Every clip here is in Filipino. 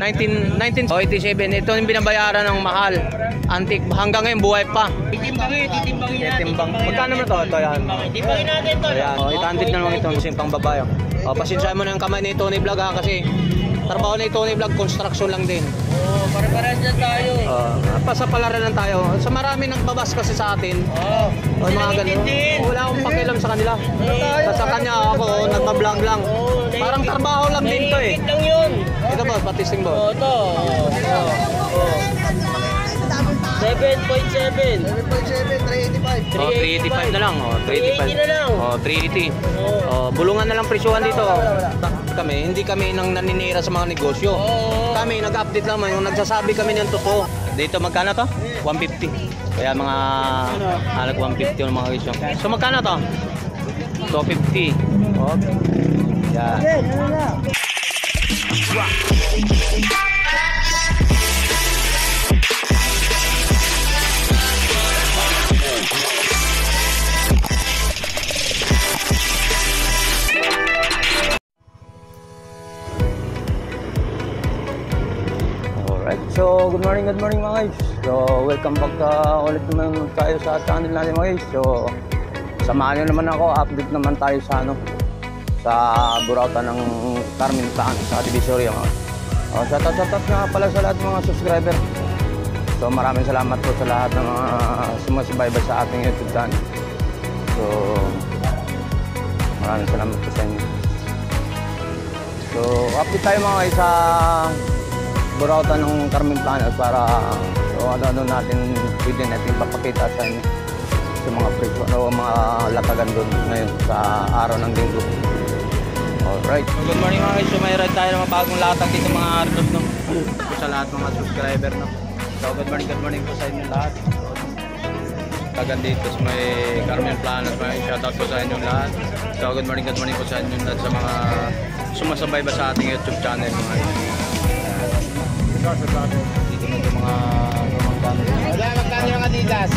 19, 19, oh, 87. Ito yung binabayaran ng mahal. Antique. Hanggang ngayon, buhay pa. Titimbangin, titimbangin natin. Timbang. Magkano na to? Ito yan. Titimbangin natin to. Ayan. Oh, 800 na naman ito. Kasi pang babae. Oh, pasensya mo na yung kamay ni Tony Vlog ha. Kasi trabaho ni Tony Vlog, construction lang din. Oo, pare-parehas dyan tayo. Uh, pasapalaran lang tayo. Sa marami nang babas kasi sa atin. Oo. O mga ganun. Wala akong pakialam sa kanila. Sa kanya ako, nagpa-vlog lang. Parang trabaho lang din to eh. Boss, patisting Oo, boss. ito. Oo, oo. 7.7. 7.7, 385. Oh, 385 na lang. Oh, 385. 380 na lang. Oh, 380. Oo. Oh, bulungan na lang presyuhan dito. Kami, hindi kami nang naninira sa mga negosyo. Oo. Kami, nag-update lang yung nagsasabi kami ng totoo. Dito magkano to? 150. Kaya mga halag 150 yung mga isyo. So magkano to? 250. Okay. Yan. So good morning, good morning mga guys. So welcome back uh, ulit naman tayo sa channel natin mga guys. So samahan nyo naman ako, update naman tayo sa ano sa burautan ng Carmen Plan sa Divisoria. Oh, shout out, shout out nga pala sa lahat mga subscriber. So maraming salamat po sa lahat ng mga sumasubaybay sa ating YouTube channel. So maraming salamat po sa inyo. So update tayo mga guys sa burautan ng Carmen Planas para so, ano-ano natin pwede natin papakita sa inyo sa mga presyo o mga latagan doon ngayon sa araw ng linggo. Alright. So, good morning mga guys. So may ride tayo ng bagong latag dito mga Ardos no. So, sa lahat mga subscriber no. So good morning, good morning po sa inyo lahat. Tagan dito sa may Carmen Planas. May shoutout po sa inyong lahat. So good morning, good morning po sa inyong lahat sa mga sumasabay ba sa ating YouTube channel mga guys. Dito na yung mga lumang gamit. Wala, magkano yung Adidas?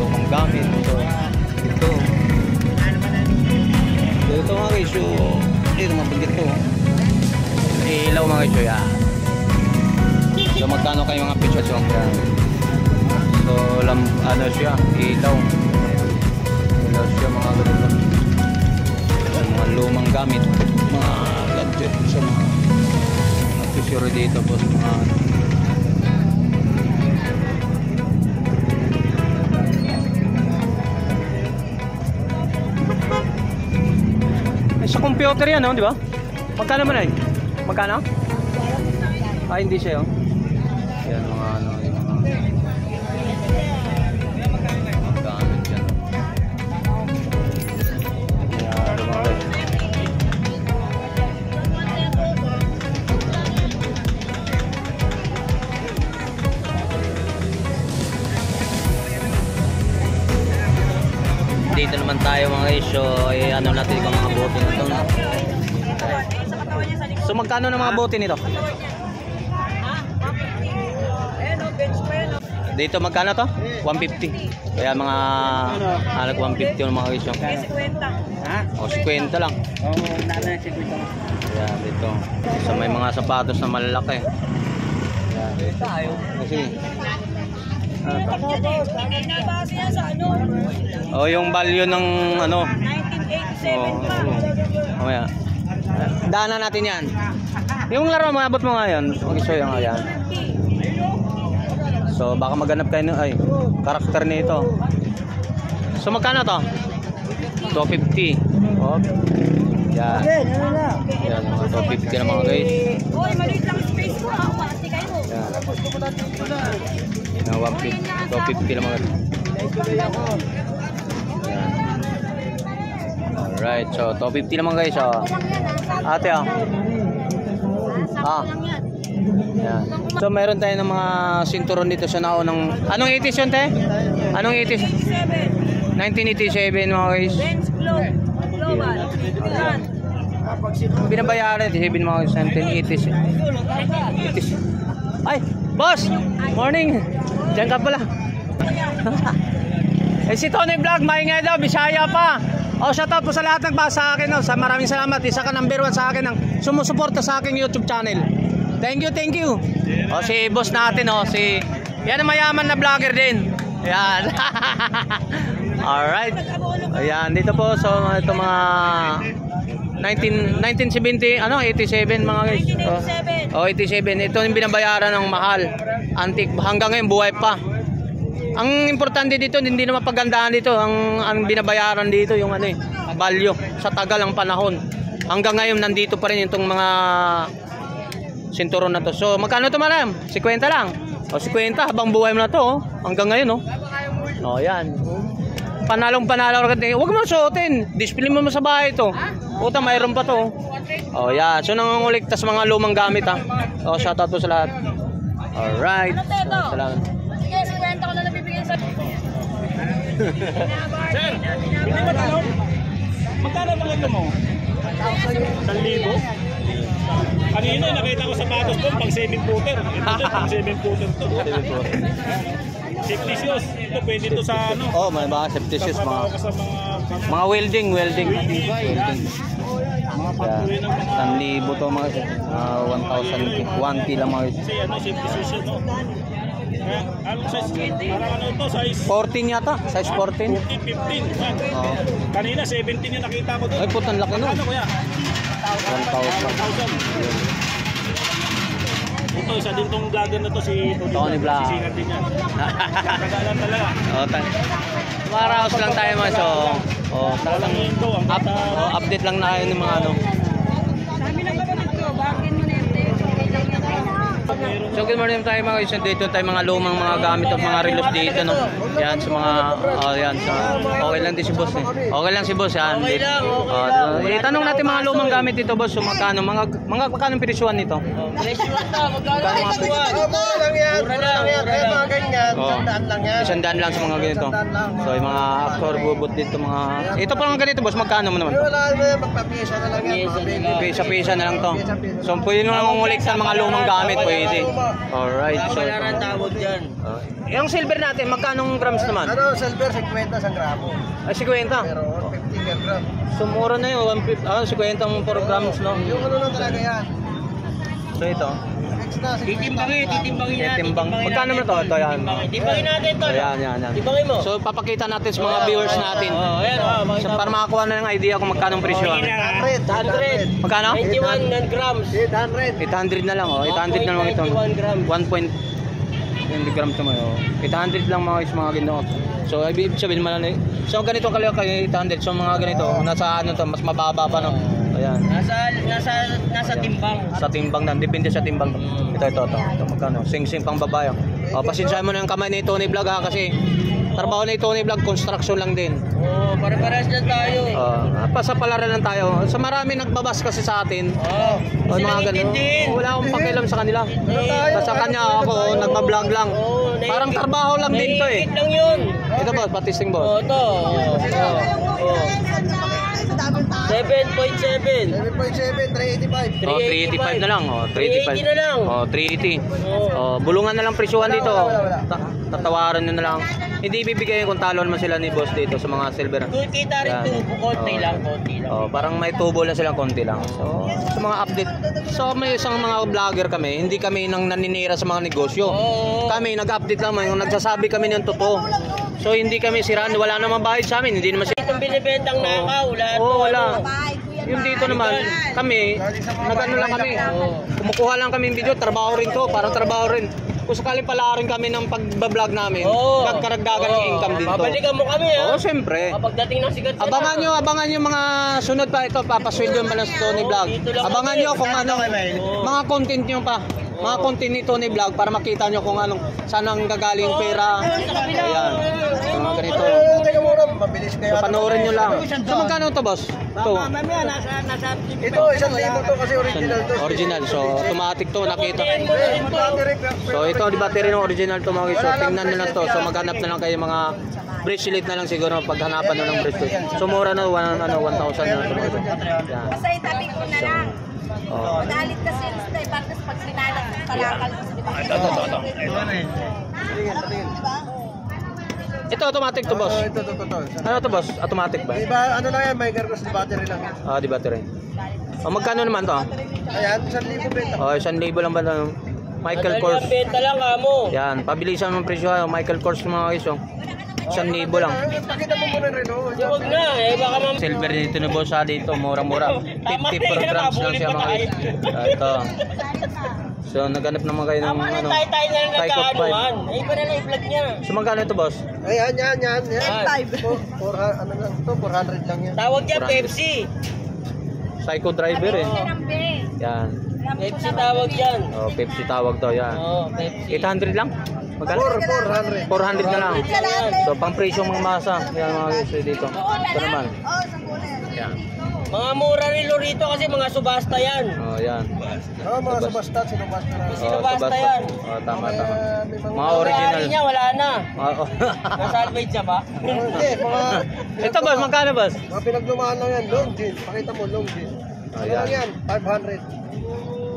Lumang gamit. Ito. Ito. So, ito guys. So, ito mga banggit to. Ilaw mga guys. So, yan. So, magkano kayo mga pictures yung yan. So, lam, ano siya? Ilaw. Ilaw siya mga ganito. So, mga lumang gamit. Mga gadget. So, mga accessory dito po sa mga computer yan, no? di ba? Magkano man ay? Magkano? Ah, hindi siya, oh. Dito naman tayo mga guys. So, eh, ano natin yung mga bote nito. no? So, magkano na mga bote nito? Dito magkano to? 150. Kaya mga halag 150 yung mga guys. Ha? O, 50 lang. Oo, oh, nanay, sige ito. Kaya dito. So, may mga sapatos na malalaki. Kaya dito. Kasi? Nabase yan sa ano? O, yung value ng ano, 1987 Oo. pa. Mamaya. Daanan natin yan. Yung laro mo, abot mo nga yun. Mag-show yung yan. So, baka maghanap kayo ng, ay, karakter nito. So, magkano to? 250. Oh. Yan. Yan, ano na. Yan, mga 250 na mga guys. Uy, maliit lang space ko. Ako, ati kayo. Yan. Na 150, 250 na mga guys. Yan. Alright, so 250 na mga guys. Oh. Ate, oh. Ah. Yan. So meron tayo ng mga sinturon dito sa naunang Anong 80s yun, te? Anong 80s? 87. 1987 mga guys. Lens Globe. Binabayaran 87 mga guys. 1980s. 80s. Ay, boss! Morning! Diyan ka pala. eh si Tony Vlog, maingay daw, Bisaya pa. Oh, shoutout po sa lahat ng nagba sa akin. Oh. Sa maraming salamat. Isa ka number one sa akin ng sumusuporta sa aking YouTube channel. Thank you, thank you. Oh, si boss natin, oh, si... Yan ang mayaman na vlogger din. Yan. Alright. Ayan, dito po. So, ito mga 19, 1970, ano, 87 mga guys. Oh, 1987. oh 87. Ito yung binabayaran ng mahal. Antique. Hanggang ngayon, buhay pa. Ang importante dito, hindi naman pagandahan dito. Ang, ang binabayaran dito, yung ano eh, value sa tagal ng panahon. Hanggang ngayon, nandito pa rin itong mga sinturon na to. So, magkano to madam? 50 lang. O, 50 habang buhay mo na to. Oh. Hanggang ngayon, oh. O, yan. Panalong panalo ka din. Huwag mo suotin. Display mo mo sa bahay to. Puta, mayroon pa to. O, yan. So, nangunguliktas mga lumang gamit, ha. O, shoutout po sa lahat. Alright. Ano, Teto? So, salamat. Sige, 50 ko na lang bibigyan sa... Sir, hindi ba tanong? Magkano ba ito mo? 1,000. Kanina nakita ko sa patos doon pang 7 footer. Ito din pang 7 footer to. Safety shoes. Ito pwede to sa ano. Oh, may mga safety shoes, mga sa mga mga welding, welding. Welding. mga patuloy ng mga 1,000 to mga uh, 1,000 1K lang mga kasi ano safety shoes yun, no. Kaya, ano size? Parang ano to size 14 yata, size 14. 14, 15. Yan. Oh. Kanina 17 yung nakita ko doon. Ay, putang laki nun. Ano kuya? 1,000. 1,000. Ito, isa din tong vlogger na to si Tony, Tony Vlog. Sisikat din yan. Kagalan talaga. oh, ta- Maraos lang tayo mga so. Oh, Walang window. Ang up, ganda. oh, update lang na kayo ng mga ano. Sabi ng kapatid ko, bakit mo na yung Teto? Kailan niya tayo. Meron So good morning tayo mga kaisan dito tayo mga lumang mga gamit at mga relos dito no. Yan sa mga oh yan sa okay lang din si boss eh. Okay lang si boss yan. Okay lang. Oh, eh, tanong natin mga lumang gamit dito boss, so magkano mga mga magkano presyuhan nito? Magkano mga presyo? Oh, mura lang yan. Mura lang yan. Kaya mga ganyan, Oo. tandaan lang yan. Isang daan lang sa mga ganito. So yung mga actor bubot dito mga Ito pa mga ganito boss, magkano mo naman? Wala na yan, magpapiyesa na lang yan. Pisa-pisa na lang to. So pwede nyo lang umuliksan mga lumang gamit, pwede. Alright. So, tawag dyan. uh, yung silver natin, magkano grams naman? Ano, silver, 50 sa gramo. Ay, 50. Pero 50 per gram. So, mura na yun. 150, ah, 50 ang per grams, no? Yung ano lang talaga yan. So, ito. Extra, 50. Titimbangin, titimbangin Eh, timbang. Magkano na to? Ito, yan. Timbangin natin to. Ayan, yan, yan. Timbangin mo. So, papakita natin sa mga viewers natin. Oh, ayan, oh, So, para makakuha na ng idea kung magkano ang presyo. 100. 100. Magkano? 21 grams. 800. 800 na lang, oh. 800 na lang ito. 1.91 grams. 1.20 grams oh. 800 lang mga is mga ganito. So, ibig sabihin eh. so ganito kalaki kayo 800. So, mga ganito, nasa ano to, mas mababa pa, no? Ayan. Nasa nasa nasa timbang. Sa timbang na, depende sa timbang. Ito, ito, ito. Ito, magkano? Sing-sing pang babae. Oh, pasensyahan mo na yung kamay ni Tony Vlog ha, kasi trabaho ni Tony Vlog, construction lang din. Oh, pare-parehas lang tayo. Uh, pasapalaran lang tayo. Sa marami nagbabas kasi sa atin. Oh, O mga ganun. Wala akong pakialam sa kanila. Sa kanya ako, nagbablog lang. Parang trabaho lang din to eh. lang yun. Ito ba, patisting Oh, boss? to. Oh, oh. oh. 7.7. 7.7, 385. Oh, 385 na lang. Oh, 385. 380 na lang. Oh, 380. Oh. Oh, bulungan na lang presyuhan dito. Wala, wala, wala. Ta- tatawaran nyo na lang. Hindi ibibigay kung talo naman sila ni boss dito sa mga silver. Kita rin Yan. tubo, konti Oh. lang, konti lang. Oh, parang may tubo lang silang konti lang. So, sa mga update. So, may isang mga vlogger kami, hindi kami nang naninira sa mga negosyo. Oo. Kami nag-update lang, yung nagsasabi kami ng totoo. So, hindi kami siraan, wala namang bayad sa amin, hindi naman sila. Itong binibentang nakaw, lahat Oo, to, wala. Yung dito naman, kami, nag-ano lang kami. Kumukuha lang kami ng video, trabaho rin to, parang trabaho rin. Kung sakali pala rin kami ng pagbablog namin, Oo. nagkaragdagan ng Oo. income dito. Babalikan mo kami, ha? Oo, siyempre. Kapagdating ng sikat sila. Abangan nyo, abangan nyo mga sunod pa ito, papasweldo pa ng Tony Vlog. Abangan nyo kung ano, mga content nyo pa. Mga content ni Tony Vlog para makita nyo kung anong, saan ang gagaling pera. Ayan, yung mga ganito. So, panoorin nyo lang. So, magkano ito, boss? Ito. Ito, isang libo to kasi original to. Original. So, automatic to, nakita. So, ito, di battery ng original to mga guys. So, tingnan nyo lang to. So, maghanap na lang kayo mga bracelet na lang siguro paghanapan nyo ng bracelet. So, mura na, one, ano, 1,000 na ito mga guys. Yan. Basta itabi ko na lang. Oh. Magalit kasi sila eh. Bakit pag sinalat ng kalakal ko sa Ito, ito, ito, ito. Tingin, tingin. Ito, automatic to, boss. Oh, ito, ito, ito. ito. Ano to, boss? Automatic ba? Di ba, ano lang yan, may gargos na battery lang. Ah, di battery. O, magkano naman to? Ayan, 1,000 benta. O, isang libo lang ba? Michael Kors. benta lang kamo. Yan, pabilisan ng presyo. ha. Michael Kors mga guys, oh. Isang libo lang. Ay, Pakita mo muna rin, oh. Huwag na, eh baka mam... Silver dito ni boss ha, dito, mura-mura. 50 per grams lang siya mga guys. Ah, Ito. So, naghanap naman kayo ng ano, Tayo-tayo na lang Tyco nagkaanuhan. Eh, iba na lang i-vlog niya. So, magkano ito boss? Ayan, yan, yan, yan. Five. Four, four, ano lang to, 400 lang yan. Tawag niya. Pepsi. Psycho driver eh. Yan. Pepsi tawag yan. Oh, Pepsi tawag to, yan. Oo, Pepsi. 800 lang? Magkano? 4, 400. 400 na lang. So, pang presyo mga masa. Yan mga guys eh, dito. Ito naman. Yan. Mga mura rin rito kasi mga subasta yan. Oh, yan. Oh, mga subastat, sinubasta. Oh, Sinubasta basta. yan. Oh, tama, tama. may mga- Mga original. May-ari niya, wala na. Ah, oh. Nasalvage siya ba? Hindi, mga... Ito boss, magkano boss? Mga pinaglumaan lang yan, long jean. Pakita mo, long jean. Ano Ayan. lang yan? 500.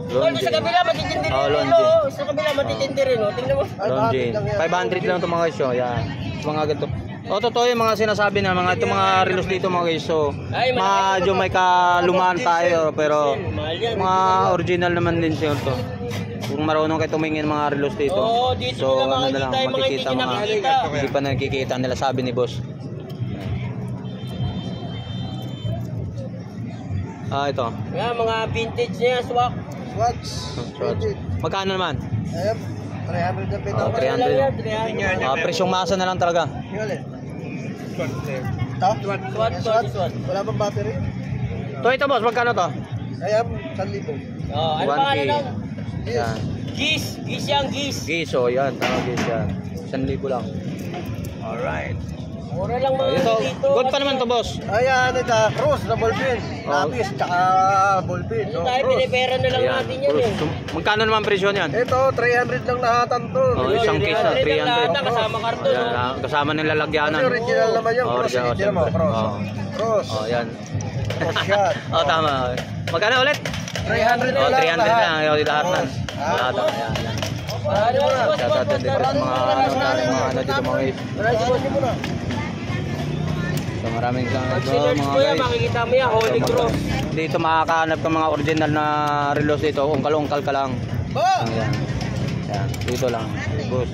Oh, sa kabila matitindi rin. Oh, Oh, Lonje. Sa kabila matitindi rin. Oh. Tingnan mo. 500 lang yan. 500 lang ito mga guys. oh. Yan. Mga ganito. O totoo yung mga sinasabi na mga itong mga relos dito mga guys. So, malaki medyo may kalumaan tayo pero mga original naman din siya ito. Kung marunong kayo tumingin mga relos dito. Oo, dito so, nila ano na lang, makikita yung mga hindi pa nakikita nila sabi ni boss. Ah, ito. Yan, mga vintage niya, swak. Swatch. Swatch. Magkano naman? Ayan, 300 ang pinaka. Oh, 300. Lang yan, 300. Ah, presyong masa na lang talaga. Yung alin? Ito? Swat, Yung swat, swat. Wala bang battery? To ito boss, magkano to? Ayan, 1,000. Oh, ano 1K. pangalan lang? Yan. Gis. Gis yan, gis. Gis, oh yan. Tama gis yan. 1,000 lang. Alright. Mura lang mga Ito, dito. good pa naman to boss. Ayan, ito, cross na ballpen. Oh. Lapis, tsaka ballpen. No, tayo, cross. pinipera na lang Ayan. natin yan eh. So, Magkano naman presyo niyan? Ito, 300 lang lahatan to. Oh, isang case na 300 lang 300. lahat, kasama karton. Ayan, oh. ah, kasama ng lalagyanan. Kasi original naman yung Oh, cross. original, Hindi mo, cross. Oh. Cross. Oh, yan. Cross yan. oh, tama. Magkano ulit? 300 Oh, lang 300 lahat. lang. Yung lahat na. Ah. Lahat na. Ayan, yan. Ano, boss, Shout out boss, din dito sa mga ano natin, mga ano dito mga. Maraming salamat po mga guys. makikita mo yan, Holy Cross. Dito makakahanap ka mga original na relos dito. Ungkal-ungkal ka lang. Oh! Ayan. Ayan. Dito lang. Boss.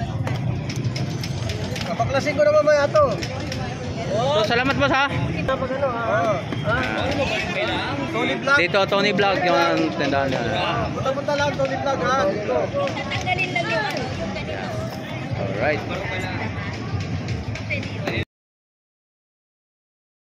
Kapaklasin ko na mamaya to. So salamat boss ha. Pag ano, ha? Ah. Tony Vlog. Dito Tony Vlog yung tindahan niya. Punta-punta lang, Tony Vlog ha. Dito. Alright.